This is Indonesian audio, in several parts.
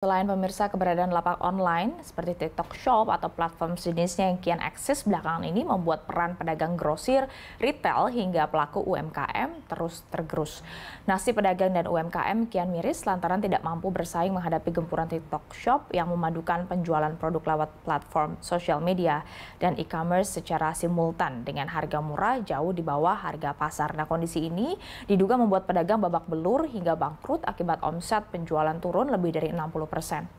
Selain pemirsa keberadaan lapak online seperti TikTok Shop atau platform sejenisnya yang kian eksis belakangan ini membuat peran pedagang grosir, retail hingga pelaku UMKM terus tergerus. Nasib pedagang dan UMKM kian miris lantaran tidak mampu bersaing menghadapi gempuran TikTok Shop yang memadukan penjualan produk lewat platform sosial media dan e-commerce secara simultan dengan harga murah jauh di bawah harga pasar. Nah kondisi ini diduga membuat pedagang babak belur hingga bangkrut akibat omset penjualan turun lebih dari 60 persen.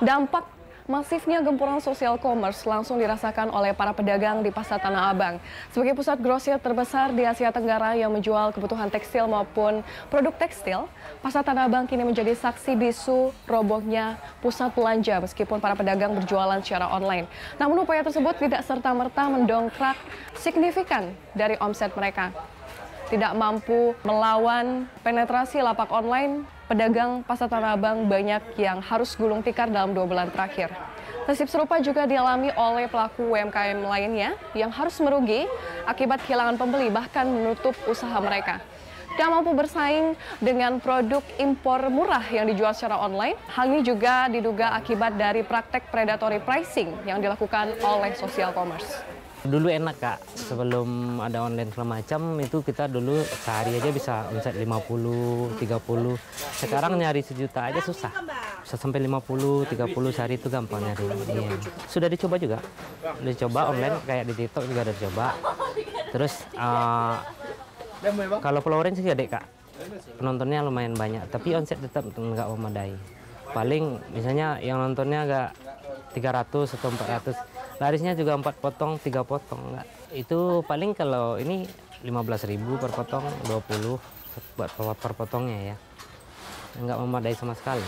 Dampak masifnya gempuran sosial commerce langsung dirasakan oleh para pedagang di Pasar Tanah Abang. Sebagai pusat grosir terbesar di Asia Tenggara yang menjual kebutuhan tekstil maupun produk tekstil, Pasar Tanah Abang kini menjadi saksi bisu robohnya pusat belanja meskipun para pedagang berjualan secara online. Namun upaya tersebut tidak serta-merta mendongkrak signifikan dari omset mereka tidak mampu melawan penetrasi lapak online, pedagang pasar Tanah Abang banyak yang harus gulung tikar dalam dua bulan terakhir. Nasib serupa juga dialami oleh pelaku UMKM lainnya yang harus merugi akibat kehilangan pembeli bahkan menutup usaha mereka. Tidak mampu bersaing dengan produk impor murah yang dijual secara online. Hal ini juga diduga akibat dari praktek predatory pricing yang dilakukan oleh social commerce. Dulu enak kak, sebelum ada online segala macam itu kita dulu sehari aja bisa omset 50, 30. Sekarang nyari sejuta aja susah. Bisa sampai 50, 30 sehari itu gampang nyari. Iya. Sudah dicoba juga. Dicoba online kayak di TikTok juga ada dicoba. Terus uh, kalau following sih gede kak. Penontonnya lumayan banyak, tapi omset tetap nggak memadai. Paling misalnya yang nontonnya agak 300 atau 400 larisnya juga empat potong tiga potong enggak. Itu paling kalau ini 15.000 per potong 20 buat per potongnya ya. Enggak memadai sama sekali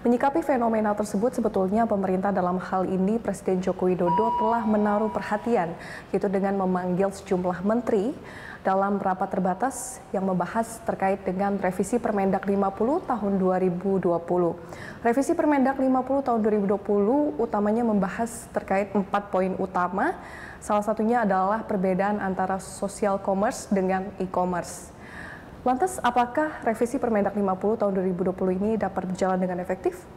Menyikapi fenomena tersebut, sebetulnya pemerintah dalam hal ini Presiden Joko Widodo telah menaruh perhatian, yaitu dengan memanggil sejumlah menteri dalam rapat terbatas yang membahas terkait dengan revisi Permendak 50 tahun 2020. Revisi Permendak 50 tahun 2020 utamanya membahas terkait empat poin utama, salah satunya adalah perbedaan antara social commerce dengan e-commerce. Lantas, apakah revisi Permendak 50 tahun 2020 ini dapat berjalan dengan efektif?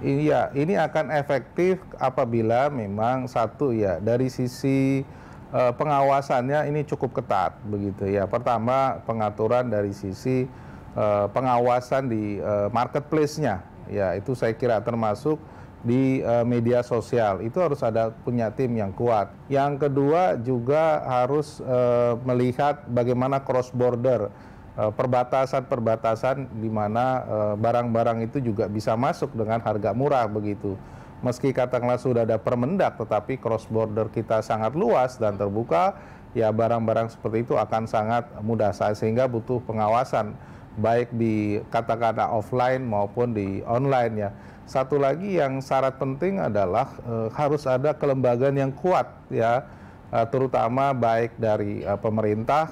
Iya, ini akan efektif apabila memang satu ya dari sisi uh, pengawasannya ini cukup ketat begitu ya. Pertama pengaturan dari sisi uh, pengawasan di uh, marketplace-nya ya itu saya kira termasuk di uh, media sosial itu harus ada punya tim yang kuat. Yang kedua juga harus uh, melihat bagaimana cross border perbatasan-perbatasan di mana eh, barang-barang itu juga bisa masuk dengan harga murah begitu. Meski katakanlah sudah ada permendak, tetapi cross border kita sangat luas dan terbuka, ya barang-barang seperti itu akan sangat mudah sehingga butuh pengawasan baik di katakanlah offline maupun di online ya. Satu lagi yang syarat penting adalah e, harus ada kelembagaan yang kuat ya, e, terutama baik dari e, pemerintah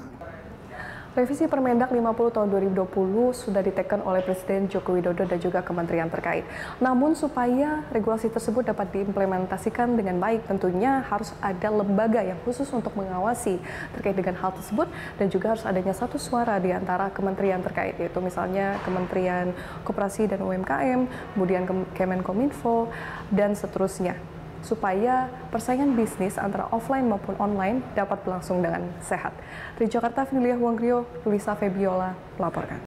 Revisi Permendak 50 tahun 2020 sudah ditekan oleh Presiden Joko Widodo dan juga kementerian terkait. Namun supaya regulasi tersebut dapat diimplementasikan dengan baik, tentunya harus ada lembaga yang khusus untuk mengawasi terkait dengan hal tersebut dan juga harus adanya satu suara di antara kementerian terkait, yaitu misalnya Kementerian Koperasi dan UMKM, kemudian Kemenkominfo, dan seterusnya supaya persaingan bisnis antara offline maupun online dapat berlangsung dengan sehat. Dari Jakarta, Fidelia Huangrio, Lisa Febiola melaporkan.